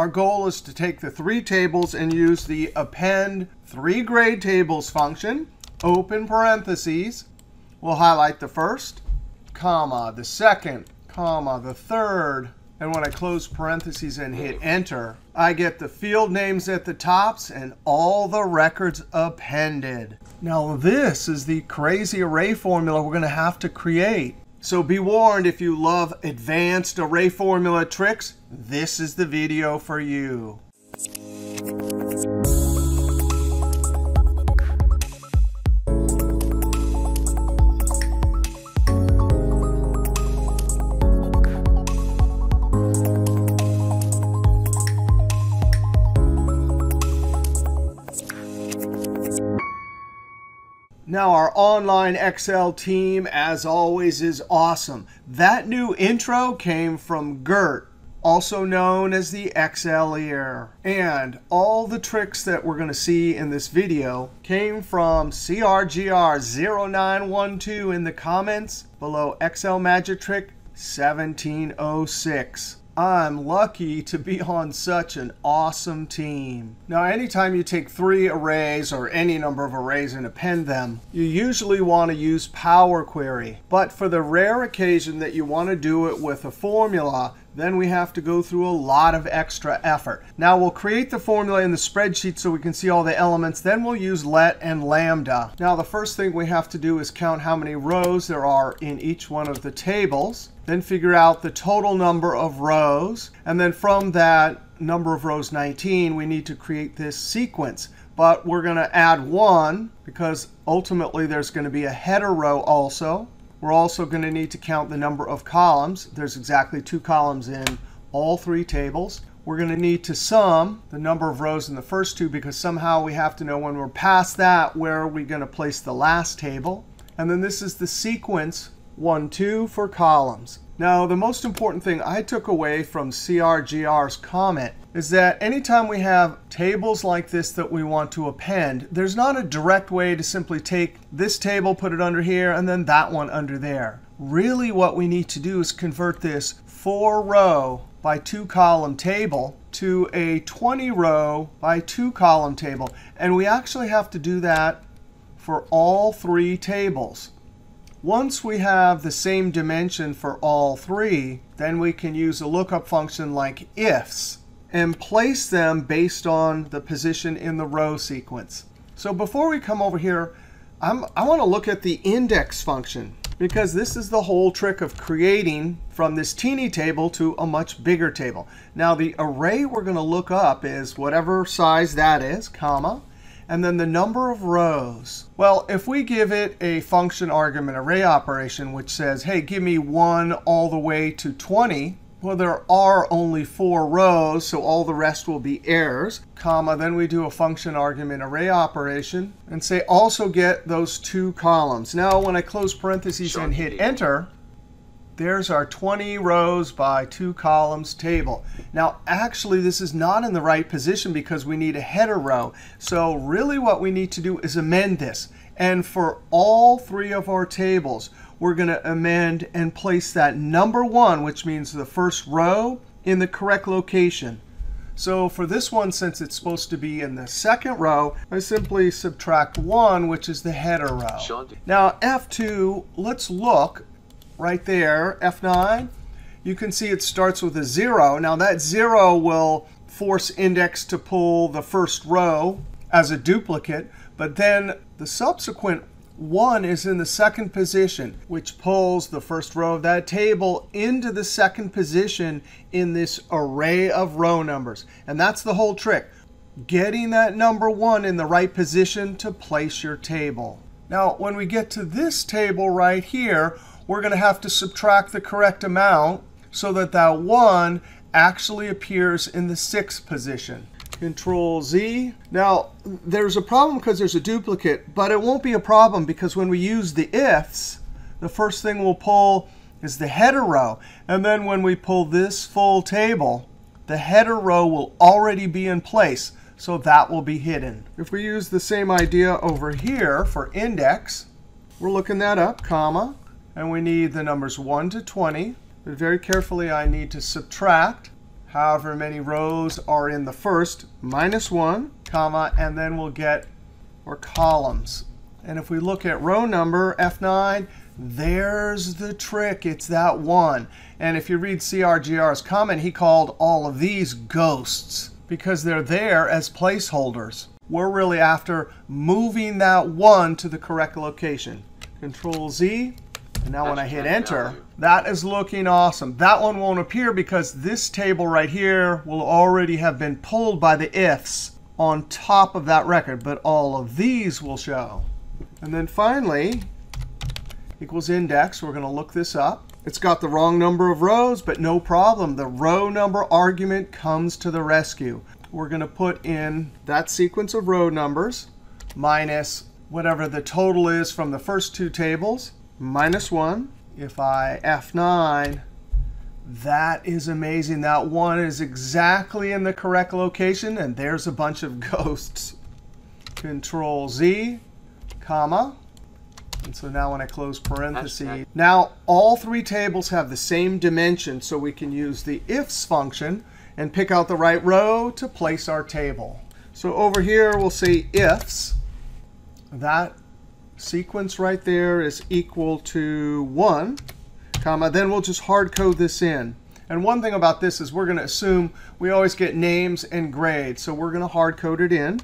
Our goal is to take the three tables and use the append three grade tables function, open parentheses. We'll highlight the first, comma, the second, comma, the third. And when I close parentheses and hit enter, I get the field names at the tops and all the records appended. Now this is the crazy array formula we're going to have to create. So be warned, if you love advanced array formula tricks, this is the video for you. Our online Excel team, as always, is awesome. That new intro came from Geert, also known as the Exceleer. And all the tricks that we're going to see in this video came from CRGR0912 in the comments below Excel Magic Trick 1706. I'm lucky to be on such an awesome team. Now, anytime you take three arrays or any number of arrays and append them, you usually want to use Power Query. But for the rare occasion that you want to do it with a formula, then we have to go through a lot of extra effort. Now we'll create the formula in the spreadsheet so we can see all the elements. Then we'll use let and lambda. Now the first thing we have to do is count how many rows there are in each one of the tables. Then figure out the total number of rows. And then from that number of rows 19, we need to create this sequence. But we're going to add 1 because ultimately there's going to be a header row also. We're also going to need to count the number of columns. There's exactly two columns in all three tables. We're going to need to sum the number of rows in the first two because somehow we have to know when we're past that where are we going to place the last table. And then this is the sequence 1, 2 for columns. Now, the most important thing I took away from CRGR's comment is that anytime we have tables like this that we want to append, there's not a direct way to simply take this table, put it under here, and then that one under there. Really what we need to do is convert this 4 row by 2 column table to a 20 row by 2 column table. And we actually have to do that for all three tables. Once we have the same dimension for all three, then we can use a lookup function like ifs and place them based on the position in the row sequence. So before we come over here, I'm, i want to look at the index function because this is the whole trick of creating from this teeny table to a much bigger table. Now the array we're going to look up is whatever size that is, comma, and then the number of rows. Well, if we give it a function argument array operation, which says, hey, give me 1 all the way to 20, well, there are only four rows, so all the rest will be errors, comma. Then we do a function argument array operation and say also get those two columns. Now, when I close parentheses and hit enter, there's our 20 rows by two columns table. Now, actually, this is not in the right position because we need a header row. So really what we need to do is amend this. And for all three of our tables, we're going to amend and place that number 1, which means the first row, in the correct location. So for this one, since it's supposed to be in the second row, I simply subtract 1, which is the header row. Now, F2, let's look right there, F9, you can see it starts with a 0. Now that 0 will force index to pull the first row as a duplicate. But then the subsequent 1 is in the second position, which pulls the first row of that table into the second position in this array of row numbers. And that's the whole trick, getting that number 1 in the right position to place your table. Now, when we get to this table right here, we're going to have to subtract the correct amount so that that 1 actually appears in the sixth position. Control Z. Now, there's a problem because there's a duplicate, but it won't be a problem because when we use the ifs, the first thing we'll pull is the header row. And then when we pull this full table, the header row will already be in place. So that will be hidden. If we use the same idea over here for index, we're looking that up, comma, and we need the numbers 1 to 20. But very carefully, I need to subtract. however many rows are in the first, minus 1, comma, and then we'll get our columns. And if we look at row number, F9, there's the trick. It's that 1. And if you read CRGR's comment, he called all of these ghosts because they're there as placeholders. We're really after moving that 1 to the correct location. Control Z. And now when I hit Enter, that is looking awesome. That one won't appear because this table right here will already have been pulled by the ifs on top of that record. But all of these will show. And then finally, equals index. We're going to look this up. It's got the wrong number of rows, but no problem. The row number argument comes to the rescue. We're going to put in that sequence of row numbers minus whatever the total is from the first two tables, minus 1. If I F9, that is amazing. That 1 is exactly in the correct location, and there's a bunch of ghosts. Control Z, comma. And so now when I close parentheses, now all three tables have the same dimension, so we can use the ifs function and pick out the right row to place our table. So over here, we'll say ifs. That sequence right there is equal to 1, comma. Then we'll just hard code this in. And one thing about this is we're going to assume we always get names and grades. So we're going to hard code it in,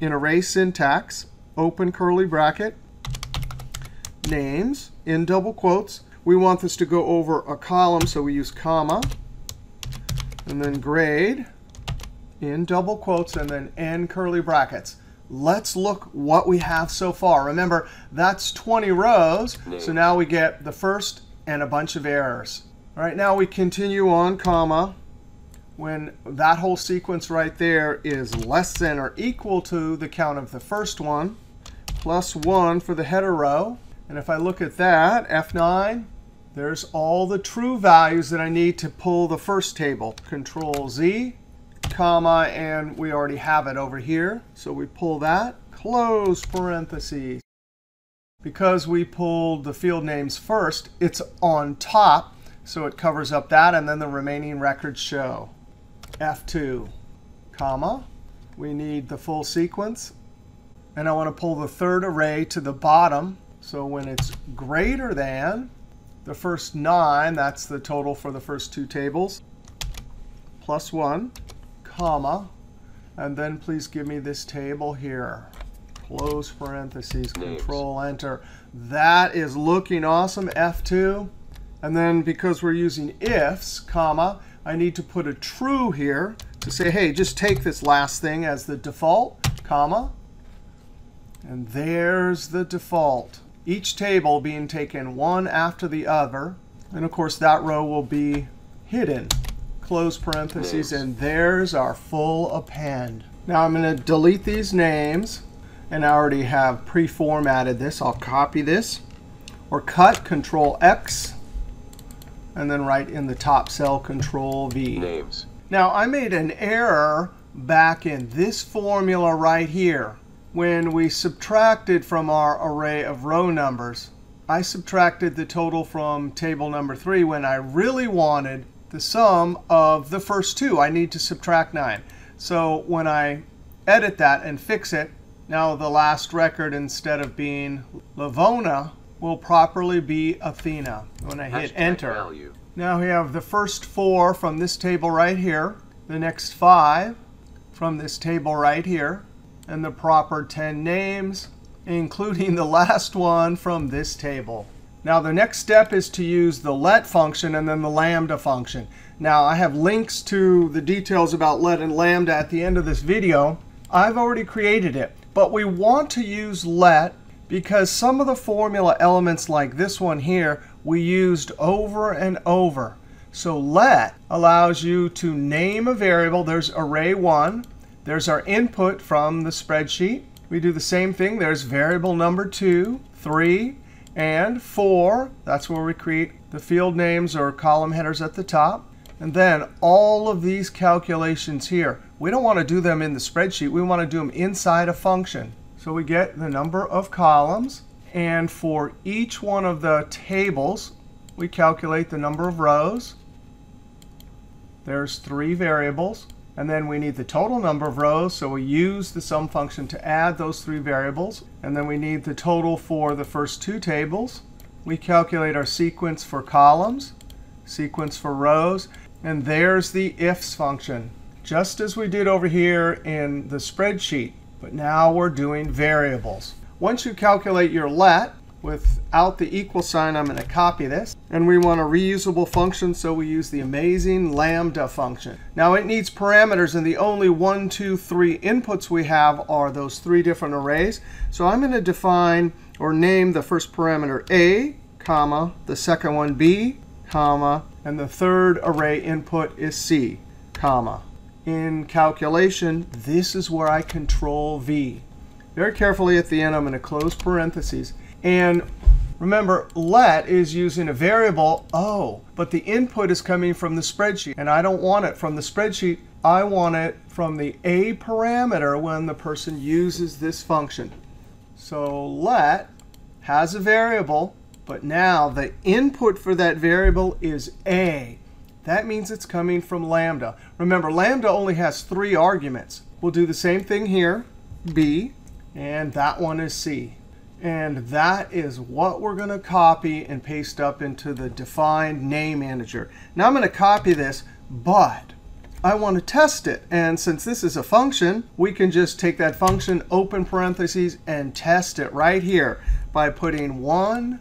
in array syntax, open curly bracket, names, in double quotes. We want this to go over a column, so we use comma. And then grade, in double quotes, and then end curly brackets. Let's look what we have so far. Remember, that's 20 rows. So now we get the first and a bunch of errors. All right, now we continue on, comma, when that whole sequence right there is less than or equal to the count of the first one, plus 1 for the header row. And if I look at that, F9, there's all the true values that I need to pull the first table. Control Z, comma, and we already have it over here. So we pull that, close parentheses. Because we pulled the field names first, it's on top. So it covers up that, and then the remaining records show. F2, comma. We need the full sequence. And I want to pull the third array to the bottom. So when it's greater than the first 9, that's the total for the first two tables, plus 1, comma. And then please give me this table here. Close parentheses, Control Enter. That is looking awesome, F2. And then because we're using ifs, comma, I need to put a true here to say, hey, just take this last thing as the default, comma. And there's the default each table being taken one after the other. And of course, that row will be hidden. Close parentheses, and there's our full append. Now I'm going to delete these names. And I already have pre-formatted this. I'll copy this. Or cut, Control X. And then write in the top cell, Control V. Names. Now I made an error back in this formula right here when we subtracted from our array of row numbers, I subtracted the total from table number 3 when I really wanted the sum of the first two. I need to subtract 9. So when I edit that and fix it, now the last record, instead of being Lavona, will properly be Athena. When I hit Enter. Value. Now we have the first four from this table right here, the next five from this table right here, and the proper 10 names, including the last one from this table. Now the next step is to use the let function and then the lambda function. Now I have links to the details about let and lambda at the end of this video. I've already created it. But we want to use let because some of the formula elements like this one here we used over and over. So let allows you to name a variable. There's array 1. There's our input from the spreadsheet. We do the same thing. There's variable number 2, 3, and 4. That's where we create the field names or column headers at the top. And then all of these calculations here, we don't want to do them in the spreadsheet. We want to do them inside a function. So we get the number of columns. And for each one of the tables, we calculate the number of rows There's three variables. And then we need the total number of rows, so we use the sum function to add those three variables. And then we need the total for the first two tables. We calculate our sequence for columns, sequence for rows, and there's the ifs function, just as we did over here in the spreadsheet. But now we're doing variables. Once you calculate your let, Without the equal sign, I'm going to copy this. And we want a reusable function, so we use the amazing lambda function. Now, it needs parameters, and the only one, two, three inputs we have are those three different arrays. So I'm going to define or name the first parameter a, comma, the second one b, comma, and the third array input is c, comma. In calculation, this is where I control v. Very carefully at the end, I'm going to close parentheses. And remember, let is using a variable o, but the input is coming from the spreadsheet. And I don't want it from the spreadsheet. I want it from the a parameter when the person uses this function. So let has a variable, but now the input for that variable is a. That means it's coming from lambda. Remember, lambda only has three arguments. We'll do the same thing here, b, and that one is c. And that is what we're going to copy and paste up into the defined name manager. Now I'm going to copy this, but I want to test it. And since this is a function, we can just take that function, open parentheses, and test it right here by putting one,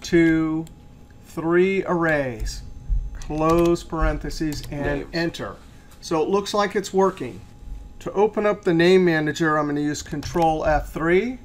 two, three arrays, close parentheses, and Names. enter. So it looks like it's working. To open up the name manager, I'm going to use Control F3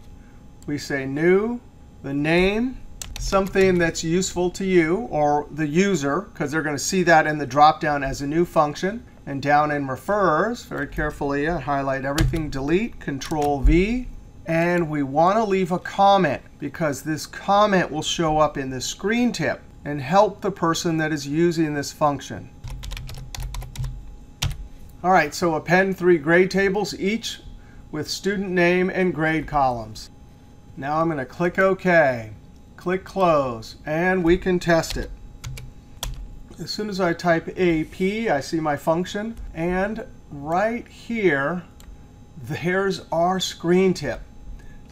we say new, the name, something that's useful to you or the user, because they're going to see that in the dropdown as a new function. And down in refers, very carefully, I highlight everything, delete, Control V. And we want to leave a comment, because this comment will show up in the screen tip and help the person that is using this function. All right, so append three grade tables, each with student name and grade columns. Now I'm going to click OK, click Close, and we can test it. As soon as I type AP, I see my function. And right here, there's our screen tip.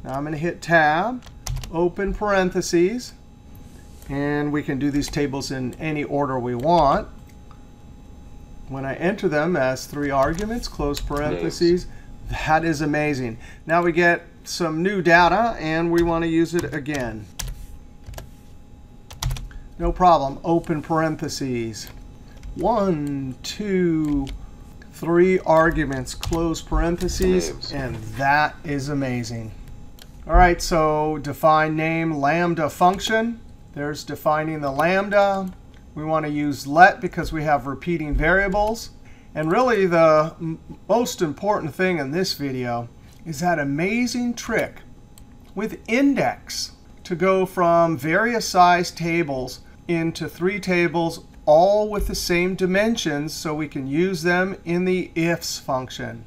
Now I'm going to hit Tab, open parentheses. And we can do these tables in any order we want. When I enter them as three arguments, close parentheses, that is amazing. Now we get some new data, and we want to use it again. No problem. Open parentheses. One, two, three arguments, close parentheses, Names. and that is amazing. All right, so define name lambda function. There's defining the lambda. We want to use let because we have repeating variables. And really, the most important thing in this video is that amazing trick with index to go from various size tables into three tables, all with the same dimensions, so we can use them in the ifs function.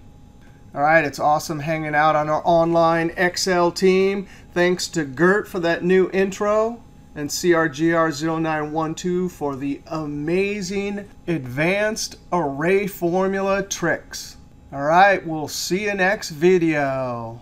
All right, it's awesome hanging out on our online Excel team. Thanks to Geert for that new intro and CRGR0912 for the amazing advanced array formula tricks. All right, we'll see you next video.